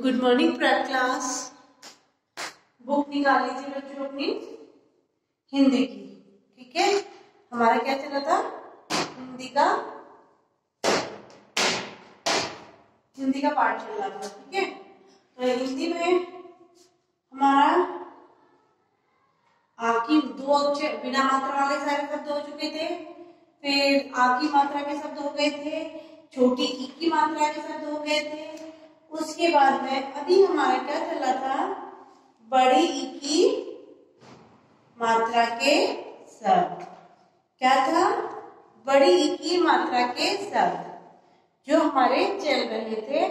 Good morning prep class book निकाल लीजिए बच्चों अपनी। हिंदी की। ठीक है? हमारा क्या चला था? हिंदी का। हिंदी का पार्ट चल रहा था, ठीक है? तो हिंदी में हमारा आकी दो अक्षर, बिना मात्रा वाले सारे शब्द हो चुके थे। फिर आ की मात्रा के शब्द हो गए थे, छोटी की मात्रा के शब्द हो गए थे। उसके बाद में अभी हमारा क्या चला था? बड़ी ई की मात्रा के शब्द क्या था? बड़ी ई की मात्रा के शब्द जो हमारे चल रहे थे,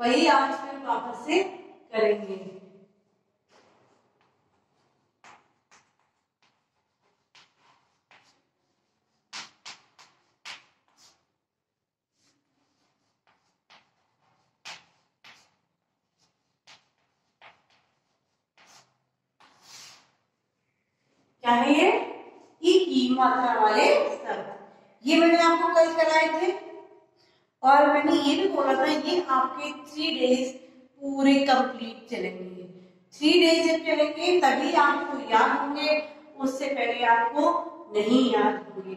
वही आज फिर वापस से करेंगे। क्या है ये? ई की मात्रा वाले शब्द ये मैंने आपको कल कराए थे। और मैंने ये भी बोला था ये आपके थ्री डेज़ पूरे कंप्लीट चलेंगे। थ्री डेज़ जब चलेंगे, तभी आपको याद होंगे। उससे पहले आपको नहीं याद होंगे।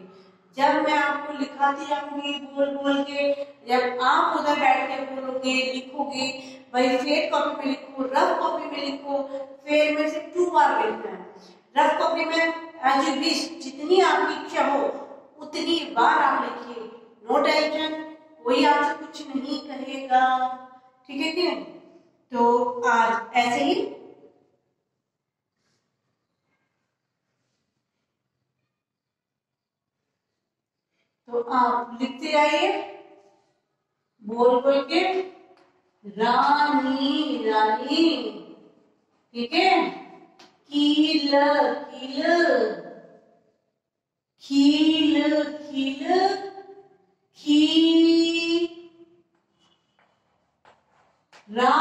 जब मैं आपको लिखाती जाऊँगी बोल बोल के, जब आप उधर बैठ के बोलोगे, लिखोगे भाई फेर कॉपी में लिखो रफ कॉपी में लिखो, फेर में से टू बार लिखना है। रफ कॉपी में यू जितनी आपकी इच्छा हो, उतनी बार आप लिखिए। नो टेंशन कोई आपसे कुछ नहीं कहेगा। ठीक है कि नहीं? तो आज ऐसे ही तो आप लिखते जाइए बोल बोल के, रानी रानी। ठीक है? கீழே கிழு கீழு கிழு கீ ரா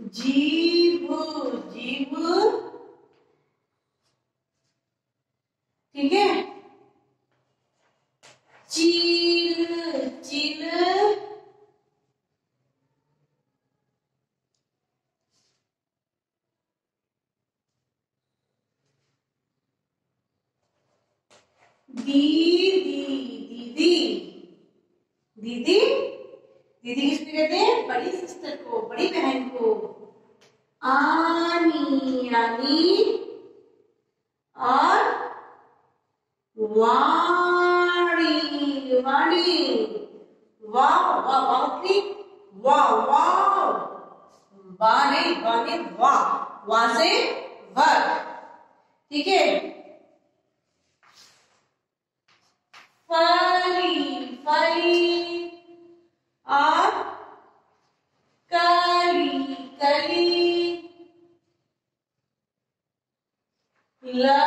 जीभ जीभ ठीक है? चील चील। दीदी दीदी। दीदी? दीदी किसको कहते हैं बड़ी सिस्टर को, बड़ी बहन को। आनी आनी। और वाणी वाणी। वाह वाह वाह की वाह वाह वाह नहीं वाह नहीं वाह वाह से वर्ग ठीक है? फली फली। la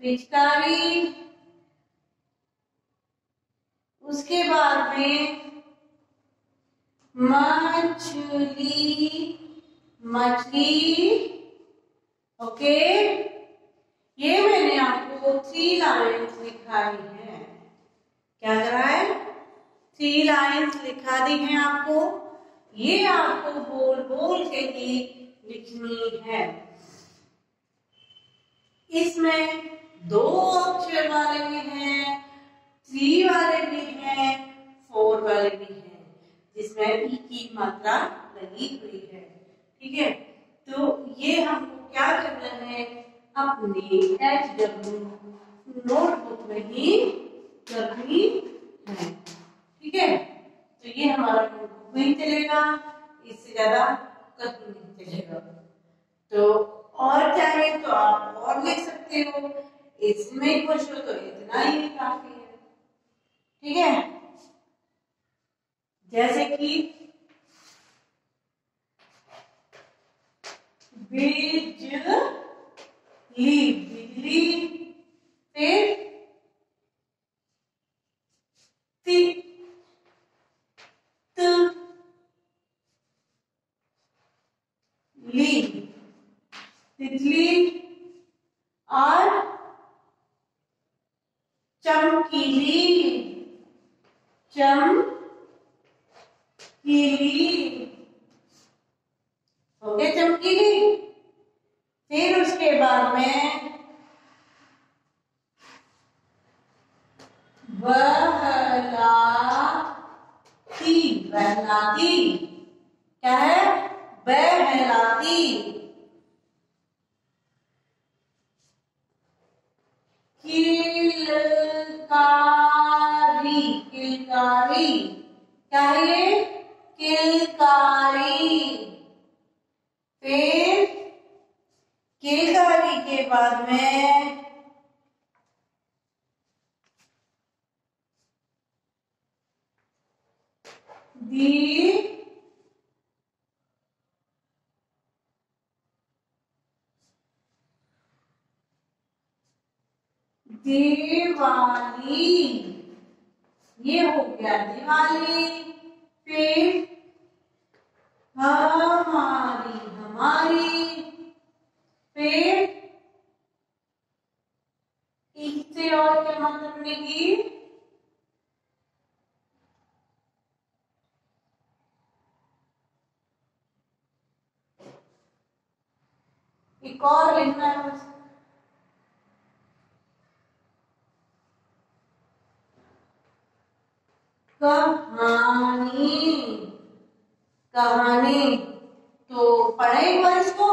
पिचकारी। उसके बाद में मछली मछली। ओके, ये मैंने आपको थ्री लाइन्स लिखाई है। क्या करा है? थ्री लाइंस लिखा दी है आपको। ये आपको बोल बोल के ही लिखनी है। इसमें दो अक्षर वाले भी हैं थ्री वाले भी हैं फोर वाले भी हैं, जिसमें ई की मात्रा लगी हुई है। ठीक है? तो ये हमको क्या करना है? अपने एच डब्ल्यू नोटबुक में ही करनी है। ठीक है? तो ये हमारा नोटबुक में ही चलेगा, इससे ज़्यादा कहीं नहीं चलेगा। तो और चाहे तो आप और लिख सकते हो। इसमें खुश हो तो इतना ही काफ़ी है। ठीक है? जैसे कि बिजली बिजली फिर ति त ली। तितली और चमकीली चमकीली हो चमकीली फिर उसके बाद में बहलाती बहलाती क्या है? बहलाती किलकारी क्या है ये? किलकारी। फिर किलकारी के बाद में दी दिवाली। ये हो गया दिवाली। फिर हमारी हमारी। फिर इससे और क्या मतलब बनेगी एक और लिखना है मुझे कहानी कहानी तो पढ़े एक बार इसको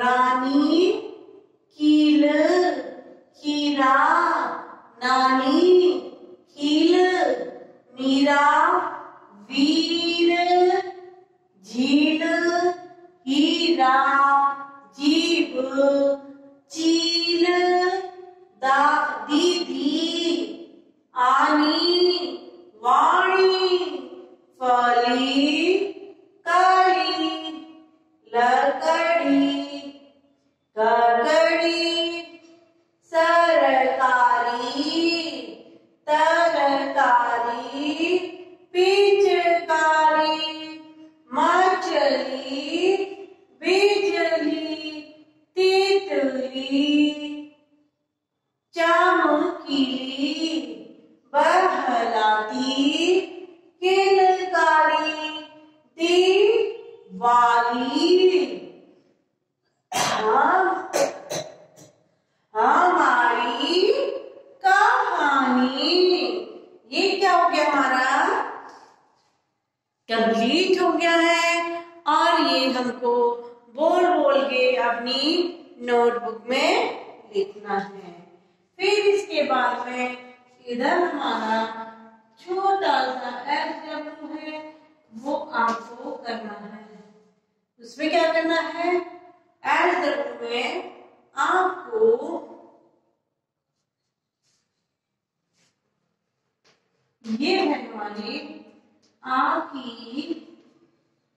रानी, कील, कीरा, नानी, कील, मीरा, वीर, झील, हीरा, जीव, चील, दा, दीदी, आनी, वाणी, फली कंप्लीट हो गया है और ये हमको बोल बोल के अपनी नोटबुक में लिखना है। फिर इसके बाद में इधर हमारा छोटा सा एफ़ डब्ल्यू है, वो आपको करना है। उसमें क्या करना है? एस डब्ल्यू में आपको ये है हमारी आपकी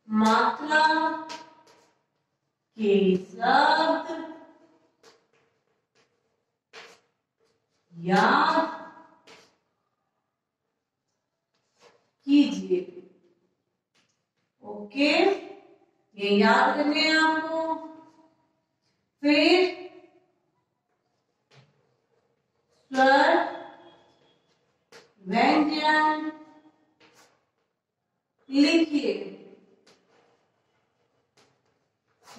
मात्रा के शब्द याद कीजिए। ओके? ये याद करने आपको। फिर स्वर व्यंजन लिखिए।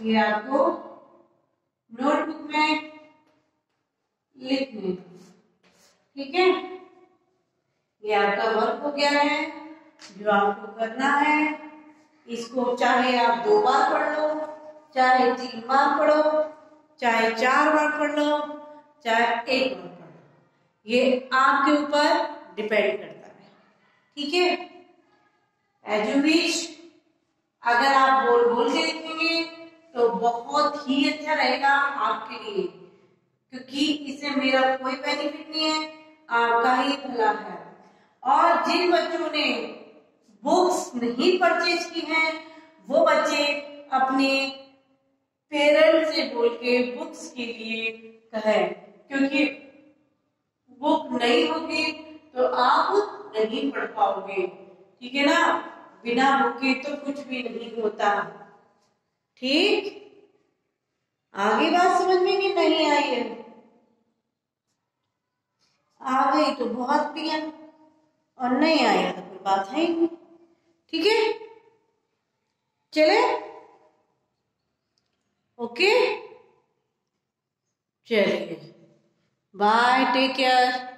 ये आपको नोटबुक में लिखने ठीक है? ये आपका वर्क हो गया है, जो आपको करना है, इसको चाहे आप दो बार पढ़ लो, चाहे तीन बार पढ़ो, चाहे चार बार पढ़ लो, चाहे एक बार पढ़ लो। ये आपके ऊपर डिपेंड करता है। ठीक है? एजुविश अगर आप बोल बोल के लिखेंगे तो बहुत ही अच्छा रहेगा आपके लिए, क्योंकि इससे मेरा कोई बेनिफिट नहीं है, आपका ही भला है। और जिन बच्चों ने बुक्स नहीं परचेज की हैं, वो बच्चे अपने पेरेंट्स से बोल के बुक्स के लिए कहें, क्योंकि बुक नहीं होगी तो आप नहीं पढ़ पाओगे, ठीक है ना? बिना के तो कुछ भी नहीं होता। ठीक? आगे बात समझ में कि नहीं आई है? आ गई तो बहुत बढ़िया और नहीं आया तो कोई बात है ही ठीक है? चले? ओके? चलिए। Bye take care